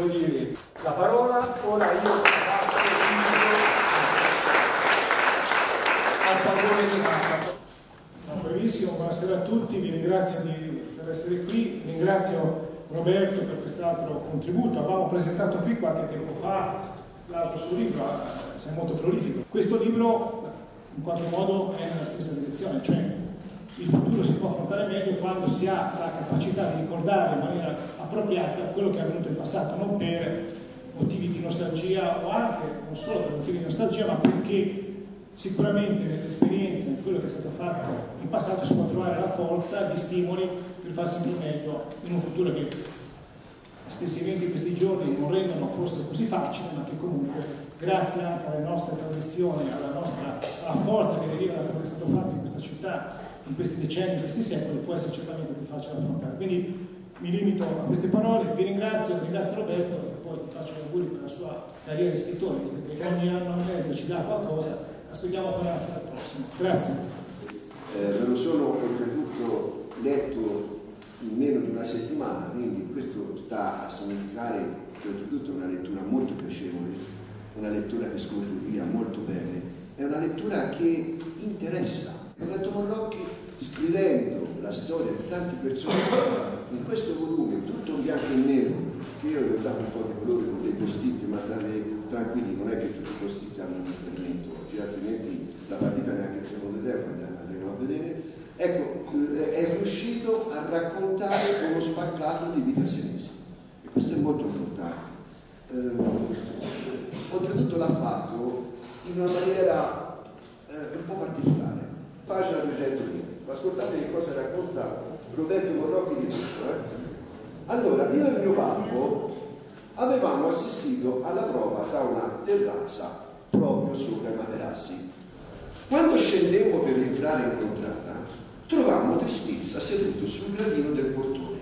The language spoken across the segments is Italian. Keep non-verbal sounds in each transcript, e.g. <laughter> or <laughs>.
volevo dire la parola, ora io al favore di Marco. No, brevissimo, buonasera a tutti, vi ringrazio di, per essere qui, ringrazio Roberto per quest'altro contributo. Avevamo presentato qui qualche tempo fa l'altro suo libro, eh, sei molto prolifico. Questo libro in qualche modo è nella stessa direzione, cioè il futuro si può affrontare meglio quando si ha la capacità di ricordare in maniera appropriata quello che è avvenuto in passato, non per motivi di nostalgia o anche non solo per motivi di nostalgia, ma perché sicuramente nell'esperienza, in quello che è stato fatto in passato, si può trovare la forza, gli stimoli per far sempre meglio in un futuro che gli stessi eventi di questi giorni non rendono forse così facile, ma che comunque, grazie anche alle nostre tradizioni, alla, nostra, alla forza che deriva da quello che è stato fatto in questa città, in questi decenni, in questi secoli, può essere certamente più facile affrontare. Quindi mi limito a queste parole, vi ringrazio, ringrazio Roberto e poi faccio gli auguri per la sua carriera di scrittore, visto che ogni anno e mezzo ci dà qualcosa, aspettiamo con ansia al prossimo. Grazie. Eh, me lo sono oltretutto letto in meno di una settimana, quindi questo sta a significare che oltretutto è una lettura molto piacevole, una lettura che scorre via molto bene, è una lettura che interessa. Roberto Morrocchi scrivendo la storia di tanti personaggi in questo volume tutto in bianco e nero che io vi ho dato un po' di colore con dei post-it ma state tranquilli non è che tutti i post-it hanno un riferimento oggi altrimenti la partita neanche il secondo tempo andremo a vedere. Ecco eh, è riuscito a raccontare uno spaccato di vita senese e questo è molto importante. Eh, oltretutto l'ha fatto in una maniera eh, un po' particolare pagina 220 ascoltate che cosa racconta Roberto Morrocchi di questo. Eh? Allora, io e mio babbo avevamo assistito alla prova da una terrazza proprio sopra i materassi. Quando scendemmo per entrare in contrada, trovammo tristezza seduto sul gradino del portone.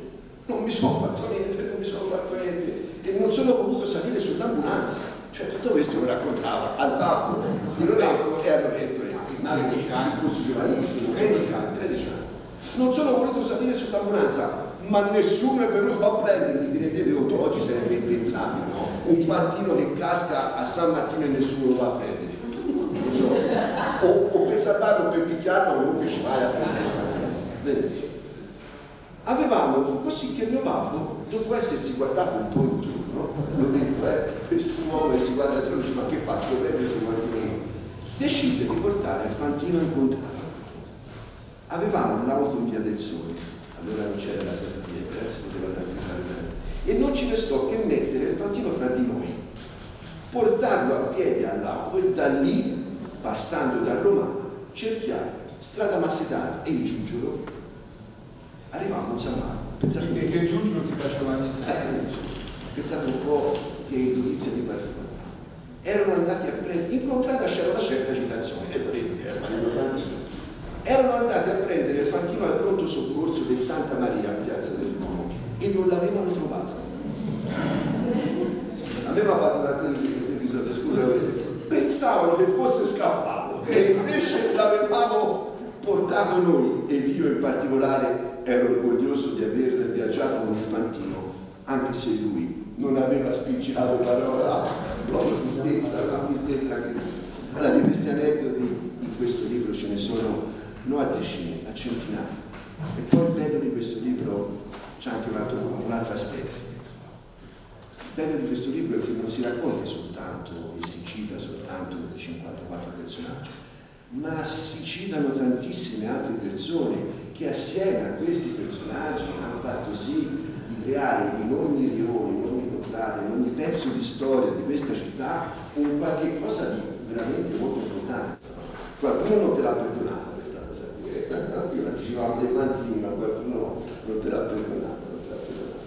Non mi sono fatto niente, non mi sono fatto niente e non sono potuto salire sull'ambulanza. Cioè tutto questo lo raccontava al babbo di Loretto e a Loretto. Immagino fosse giovanissimo, 13 anni. 13 anni non sono voluto salire sull'ambulanza, ma nessuno è venuto a prendermi, vi rendete conto, oggi sarebbe impensabile, no? Un fantino che casca a San Martino e nessuno lo va a prendere. So. O, o, per salvarlo per picchiarlo comunque ci vai a prendere. Avevamo, fu così che mio babbo, dopo essersi guardato un po' intorno, lo vedo, eh, questo uomo che si guarda attorno, ma che faccio? Lo quanto decise di portare il fantino in contrario avevamo l'auto in via del sole, allora non c'era la serratura, eh, si poteva transitare bene, e non ci restò che mettere il fantino fra di noi, portarlo a piedi all'auto e da lì, passando da Romano, cerchiare strada Massetana e il Giugiolo, arrivavamo a San Marco. Pensate perché il Giugiolo si faceva iniziare. Eh, pensate un po' che dovizia di particolare. Erano andati a prendere, in contrada c'era una certa agitazione, e dovrebbe, era sparito tantino erano andati a prendere il fantino al pronto soccorso del Santa Maria a Piazza del Duomo e non l'avevano trovato. A me mi ha fatto tante questo episodio, scusa, pensavano che fosse scappato e invece l'avevamo portato noi ed io in particolare ero orgoglioso di aver viaggiato con il fantino, anche se lui non aveva spiccicato parola, proprio tristezza, la tristezza anche Allora, di questi aneddoti in questo libro ce ne sono non a decine, a centinaia. E poi il bello di questo libro c'è anche un altro, un altro aspetto. Il bello di questo libro è che non si racconta soltanto e si cita soltanto di 54 personaggi, ma si citano tantissime altre persone che assieme a questi personaggi hanno fatto sì di creare in ogni rione, in ogni contrada, in ogni pezzo di storia di questa città un qualche cosa di veramente molto importante. Qualcuno non te l'ha perdonato prima dicevamo dei fantini, ma qualcuno non te l'ha perdonato, non te l'ha perdonato.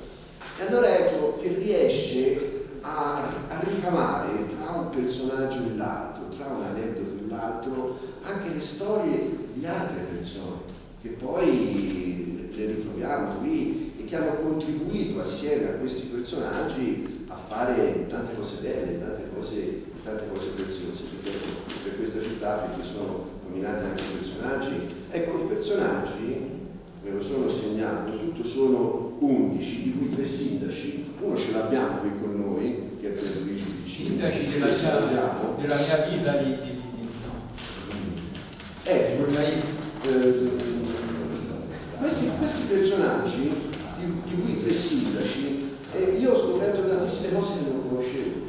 E allora ecco che riesce a, a ricavare tra un personaggio e l'altro, tra un aneddoto e l'altro, anche le storie di altre persone, che poi le ritroviamo qui e che hanno contribuito assieme a questi personaggi a fare tante cose belle, tante cose, tante cose preziose per, per questa città, perché sono nominati anche i personaggi. Ecco, i personaggi, ve lo sono segnato, tutto sono 11, di cui tre sindaci, uno ce l'abbiamo qui con noi, che è per Luigi Vicini, Sindaci della della mia vita di, di, di, Ecco, di giornalista. eh, questi, questi personaggi, di, di cui tre sindaci, eh, io ho scoperto tantissime cose che non conoscevo,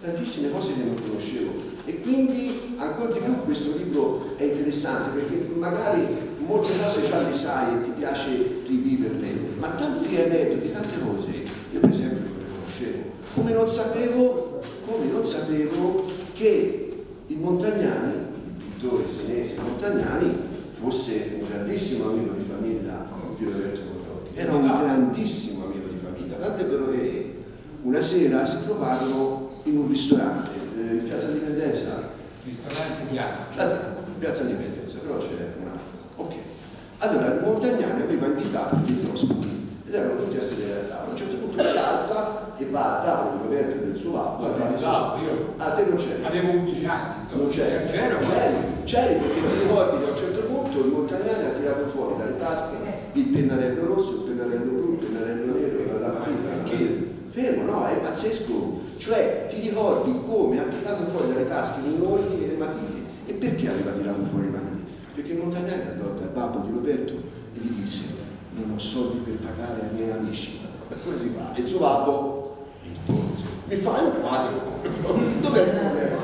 tantissime cose che non conoscevo e quindi ancora di più questo libro è interessante perché magari molte cose già le sai e ti piace riviverle, ma tanti aneddoti, tante cose io per esempio non le conoscevo, come non sapevo, come non sapevo che il Montagnani, il pittore senese Montagnani, fosse un grandissimo amico di famiglia di Corrocchi, era un grandissimo amico di famiglia, tant'è vero che una sera si trovarono in un ristorante, eh, in Piazza Dipendenza, ristorante di la Piazza Dipendenza, però c'è un altro. Ok. Allora il Montagnani aveva invitato degli ospiti ed erano tutti a sedere a tavola. A un certo punto si alza e va a tavola di Roberto del suo babbo. Bravo, sopra. io Ah, te non c'eri? avevo 11 anni, insomma. Non c'eri? C'ero, c'eri perché ti ricordi che a un certo punto il Montagnani ha tirato fuori dalle tasche il pennarello rosso, il pennarello blu, il pennarello nero, la, matita. Perché? Fermo, no, è pazzesco. Cioè, ti ricordi come ha tirato fuori dalle tasche in ordine le matite. E perché aveva tirato fuori le matite? Perché Montagnani andò dal babbo di Roberto e gli disse non ho soldi per pagare ai miei amici. Come si fa? E il suo babbo, il mi fai un quadro? <laughs> Dov'è il problema?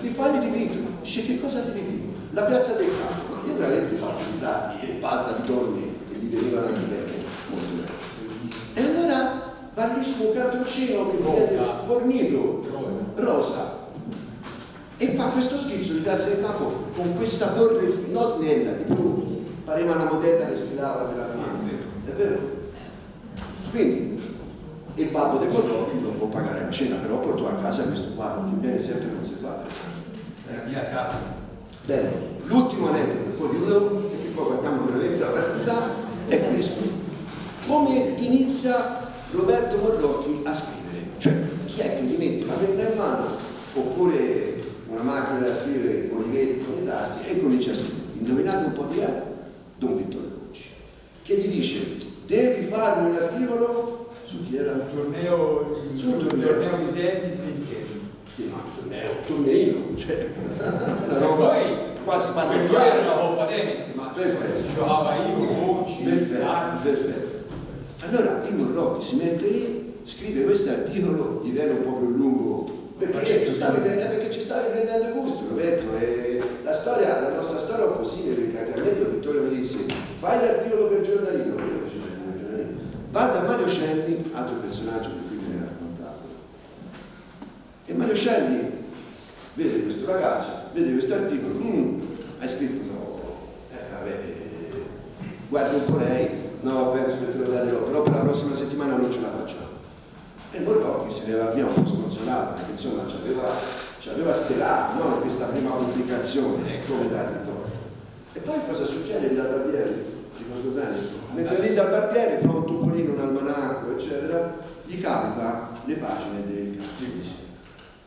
Mi fai il dipinto? Dice che cosa ti dipingo? La piazza del campo. Io veramente faccio i piatti e pasta di torni e gli venivano anche bene. E allora va lì su un cartoncino che viene fornito Rosa. e fa questo schizzo di Piazza del Campo con questa torre non snella di blu pareva una modella che sfilava per la fine è vero? quindi il babbo dei Corrocchi non può pagare la cena però portò a casa questo quadro che viene sempre conservato sa. Bene, l'ultimo aneddoto, chiudo, perché poi guardiamo veramente la partita, è questo. Come inizia Roberto Morrocchi a scrivere? Cioè, chi è che gli mette la penna in mano, oppure una macchina da scrivere con i veti, con i tasti, e comincia a scrivere. Indovinate un po' di è? Don Vittorio Cucci, che gli dice, devi farmi un articolo su chi era? Il torneo, il, Sul torneo. torneo di tennis in Chiedo. Sì, ma un torneo, un torneino, cioè, <laughs> una roba quasi per ma Perfetto. giocava io, Perfetto, perfetto. Allora il Morrocchi si mette lì, scrive questo articolo, viene un po' più lungo, perché ci stavi, prendendo- perché ci stavi prendendo gusto, Roberto. E la, storia, la nostra storia è un po' simile, perché anche a me Vittorio mi disse, fai l'articolo per giornalino, io facevo per giornalino. Va da Mario Celli, altro personaggio che qui viene raccontato. E Mario Celli vede questo ragazzo, vede questo articolo, "Mm, hai scritto no, eh, vabbè, eh, guarda un po' lei, no, penso che te lo darò, però per la prossima settimana non ce la facciamo. E Borgocchi se ne va via un po' sconsolato, perché insomma ci aveva, ci aveva sperato no, in questa prima pubblicazione, come dargli torto. E poi cosa succede dal barbiere? Ricordo bene, dal barbiere fa un topolino, un almanacco, eccetera, gli capita le pagine del cartellino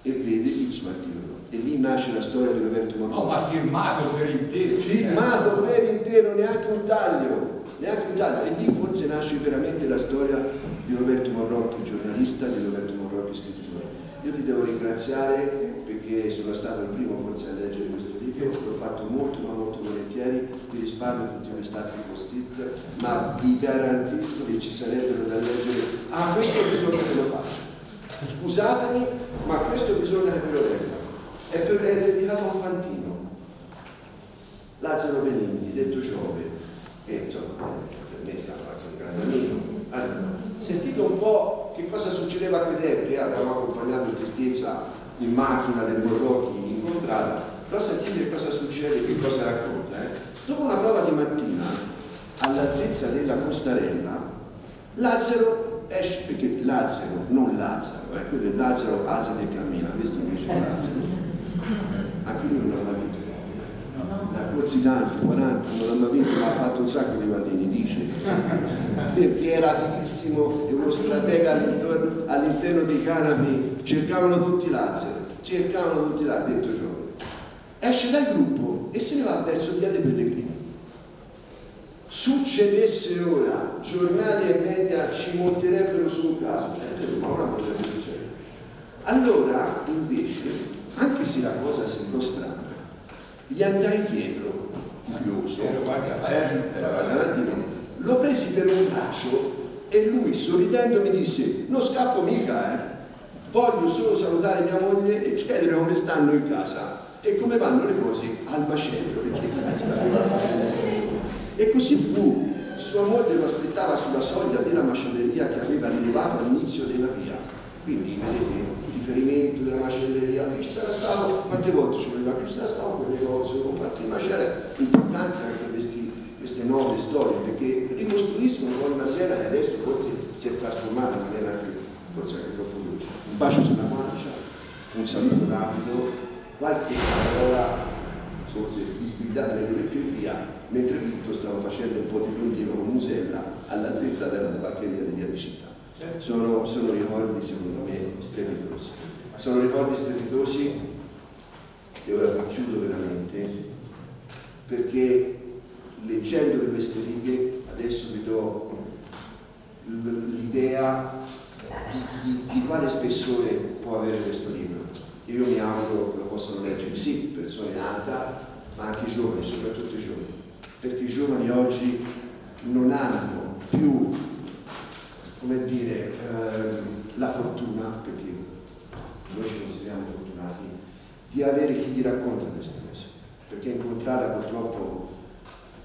e vede il suo articolo. E lì nasce la storia di Roberto No, Morrocchi. ma firmato per intero. Filmato per intero, neanche un taglio, neanche un taglio. E lì forse nasce veramente la storia di Roberto Morrocchi, giornalista, di Roberto Morrocchi, scrittore. Io ti devo ringraziare perché sono stato il primo forse a leggere questo libro, l'ho fatto molto ma molto volentieri, vi risparmio tutti questi altri post-it, ma vi garantisco che ci sarebbero da leggere. Ah, questo bisogna che lo faccia. Scusatemi, ma questo bisogna che lo legga. È, per, è dedicato a fantino. Lazzaro Benigni, detto Giove, che insomma per me è stato anche un grande amico. Allora, sentite un po' che cosa succedeva a quei tempi, eh, abbiamo accompagnato in tristezza in macchina del Borrocchi incontrata, però sentite cosa succede, che cosa racconta. eh. Dopo una prova di mattina, all'altezza della Costarella, Lazzaro esce, perché Lazzaro, non Lazzaro, eh, quello è Lazzaro alza e cammina, visto che dice Lazzaro. Anche lui non l'ha mai vinto. Da corsi tanti, 40, non l'ha mai vinto, ma ha fatto un sacco di pallini, dice. <laughs> Perché era abilissimo e uno stratega all'intorno- all'interno dei canapi, cercavano tutti Lazzaro, cercavano tutti Lazzaro, detto Giove. Esce dal gruppo e se ne va verso via dei Pellegrini. succedesse ora, giornali e media ci monterebbero su un caso, eh, ma ora potrebbe succedere. Allora, invece, anche se la cosa sembrò strana, gli andai dietro, curioso, eh, era davanti a me, lo presi per un braccio e lui sorridendo mi disse, non scappo mica, eh. voglio solo salutare mia moglie e chiedere come stanno in casa e come vanno le cose al macello, perché cazzo E così fu, sua moglie lo aspettava sulla soglia della macelleria che aveva rilevato all'inizio della via. Quindi vedete il riferimento della macelleria, qui ci sarà stato, quante volte ci voleva, qui ci sarà stato quel negozio, comprato prima c'era importante anche questi, queste nuove storie perché con sera e adesso forse si è trasformata in maniera anche, forse anche troppo veloce. Un bacio sulla pancia, un saluto rapido, qualche parola forse distribuita nelle orecchie e via, mentre Vitto stava facendo un po' di frontino con Musella all'altezza della tabaccheria di via di città. Certo. Sono, sono ricordi secondo me strepitosi. Sono ricordi strepitosi e ora chiudo veramente perché leggendo queste righe adesso vi do l'idea di, di, di quale spessore può avere questo libro. Io mi auguro lo possano leggere sì persone in alta ma anche i giovani, soprattutto i giovani. Perché i giovani oggi non hanno più come dire eh, la fortuna perché noi ci consideriamo fortunati di avere chi gli racconta queste cose. Perché incontrata purtroppo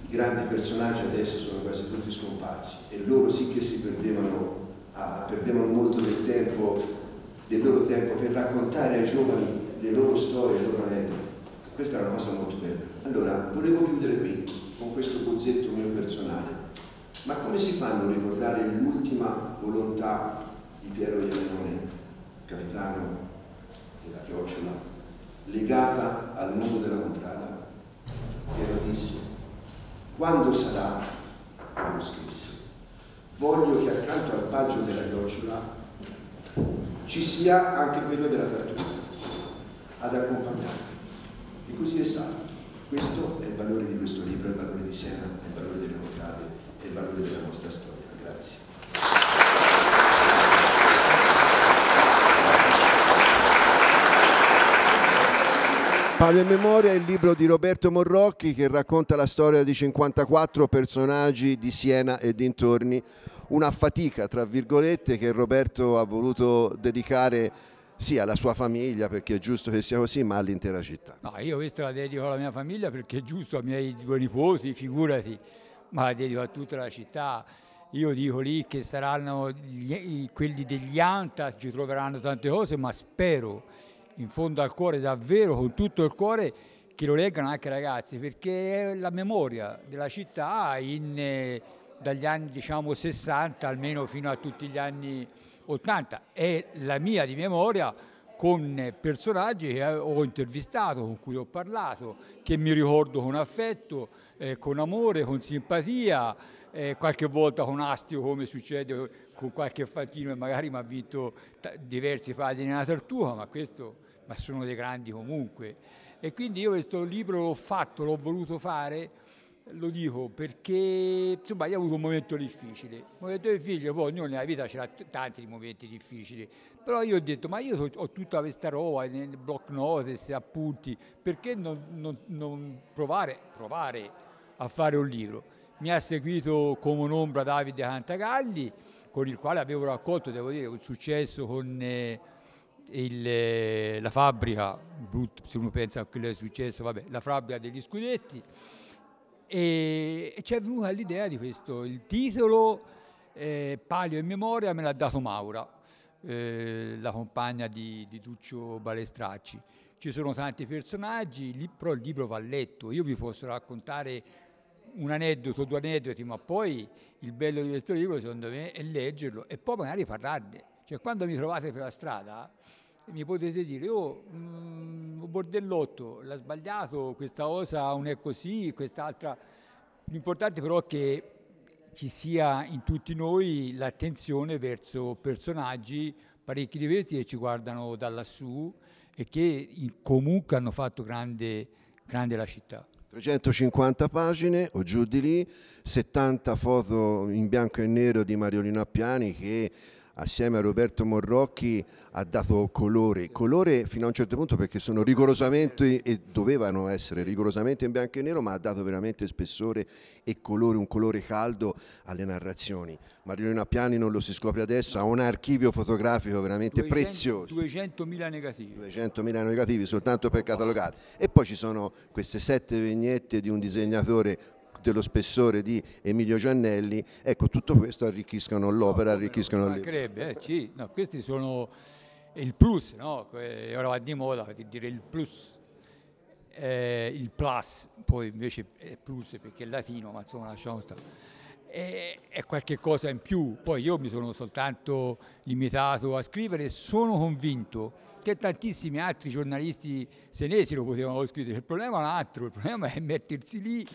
i grandi personaggi adesso sono quasi tutti scomparsi e loro sì che si perdevano, ah, perdevano molto del tempo del loro tempo per raccontare ai giovani le loro storie, le loro aneddoti. Questa è una cosa molto bella. Allora, volevo chiudere qui con questo bozzetto mio personale. Ma come si fanno a ricordare l'ultima volontà di Piero Iannone, capitano della chiocciola, legata al mondo della contrada? Piero disse, quando sarà, lo scrisse, voglio che accanto al paggio della chiocciola ci sia anche quello della tartaruga ad accompagnare. E così è stato. Questo è il valore di questo libro, è il valore di Sena, è il valore delle contrade, è il valore della nostra storia. Grazie. Palio in memoria il libro di Roberto Morrocchi che racconta la storia di 54 personaggi di Siena e dintorni, una fatica tra virgolette che Roberto ha voluto dedicare sia alla sua famiglia perché è giusto che sia così ma all'intera città. No, io questa la dedico alla mia famiglia perché è giusto, ai miei due nipoti, figurati, ma la dedico a tutta la città. Io dico lì che saranno gli, quelli degli Anta, ci troveranno tante cose, ma spero in fondo al cuore, davvero con tutto il cuore, che lo leggano anche i ragazzi, perché è la memoria della città in, eh, dagli anni diciamo, 60 almeno fino a tutti gli anni 80. È la mia di memoria con personaggi che ho intervistato, con cui ho parlato, che mi ricordo con affetto, eh, con amore, con simpatia, eh, qualche volta con astio come succede con qualche fantino e magari mi ha vinto diversi padri nella tartuga, ma questo ma sono dei grandi comunque. E quindi io questo libro l'ho fatto, l'ho voluto fare, lo dico perché insomma io ho avuto un momento difficile, un momento difficile, poi ognuno nella vita c'era tanti momenti difficili, però io ho detto ma io ho tutta questa roba block notice, appunti, perché non, non, non provare, provare a fare un libro? Mi ha seguito come un'ombra Davide Cantagalli, con il quale avevo raccolto, devo dire, un successo con... Eh, il, eh, la fabbrica, se uno pensa a quello che è successo, vabbè, la fabbrica degli scudetti, e, e ci è venuta l'idea di questo. Il titolo, eh, Palio in memoria, me l'ha dato Maura, eh, la compagna di, di Duccio Balestracci. Ci sono tanti personaggi, però il libro va letto. Io vi posso raccontare un aneddoto, due aneddoti, ma poi il bello di questo libro, secondo me, è leggerlo e poi magari parlarne. Cioè, quando mi trovate per la strada, mi potete dire, oh, mh, mm, bordellotto, l'ha sbagliato, questa cosa non è così, quest'altra. L'importante però è che ci sia in tutti noi l'attenzione verso personaggi parecchi diversi che ci guardano da lassù e che comunque hanno fatto grande, grande la città. 350 pagine o giù di lì, 70 foto in bianco e nero di Mariolino Appiani che assieme a Roberto Morrocchi ha dato colore, colore fino a un certo punto perché sono rigorosamente e dovevano essere rigorosamente in bianco e nero, ma ha dato veramente spessore e colore, un colore caldo alle narrazioni. Mariolino Appiani non lo si scopre adesso, ha un archivio fotografico veramente 200 prezioso. 200.000 negativi. 200.000 negativi soltanto per catalogare e poi ci sono queste sette vignette di un disegnatore dello spessore di Emilio Giannelli, ecco tutto questo arricchiscono l'opera, arricchiscono il eh, sì, no, questi sono il plus, no? Ora va di moda per dire il plus, eh, il plus, poi invece è plus perché è latino, ma insomma lasciamo stare. È, è qualche cosa in più, poi io mi sono soltanto limitato a scrivere e sono convinto che tantissimi altri giornalisti senesi lo potevano scrivere, il problema è un altro, il problema è mettersi lì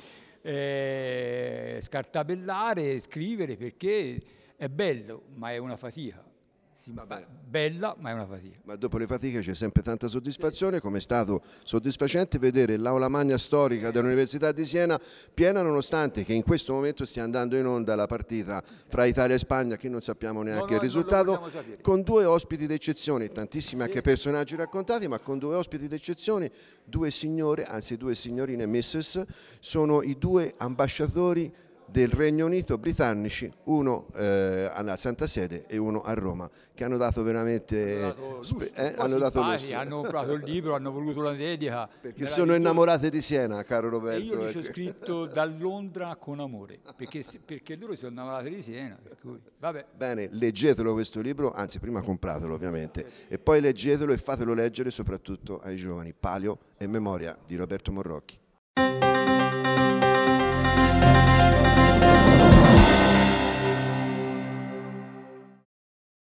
eh, scartabellare, scrivere perché è bello, ma è una fatica. Sì, Vabbè. bella, ma è una fatica. Ma dopo le fatiche c'è sempre tanta soddisfazione, come è stato soddisfacente vedere l'aula magna storica dell'Università di Siena piena nonostante che in questo momento stia andando in onda la partita fra Italia e Spagna, che non sappiamo neanche no, il non lo risultato, con due ospiti d'eccezione, tantissimi anche personaggi raccontati, ma con due ospiti d'eccezione, due signore, anzi due signorine Mrs., sono i due ambasciatori del Regno Unito britannici, uno eh, alla Santa Sede e uno a Roma, che hanno dato veramente Hanno dato spe- eh, hanno dato comprato il libro, hanno voluto la dedica. Perché sono innamorate di Siena, caro E Roberto. io gli ho ecco. scritto da Londra con amore, perché, perché loro si sono innamorati di Siena. Bene, leggetelo questo libro, anzi prima compratelo ovviamente, e poi leggetelo e fatelo leggere soprattutto ai giovani. Palio e Memoria di Roberto Morrocchi.